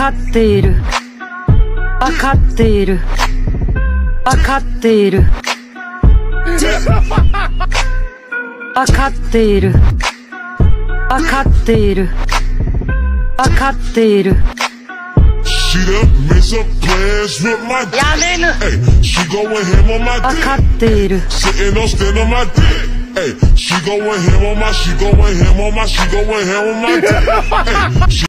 かっているわかっているわかっているわかっているわかっているわかっている She done mess up plans with my dick. やめぬ Hey, she going ham on my わ dick. かっている Sitting on stand on my dick. Hey, she going ham on my, she going ham on my, she going ham on my dick. Hey, she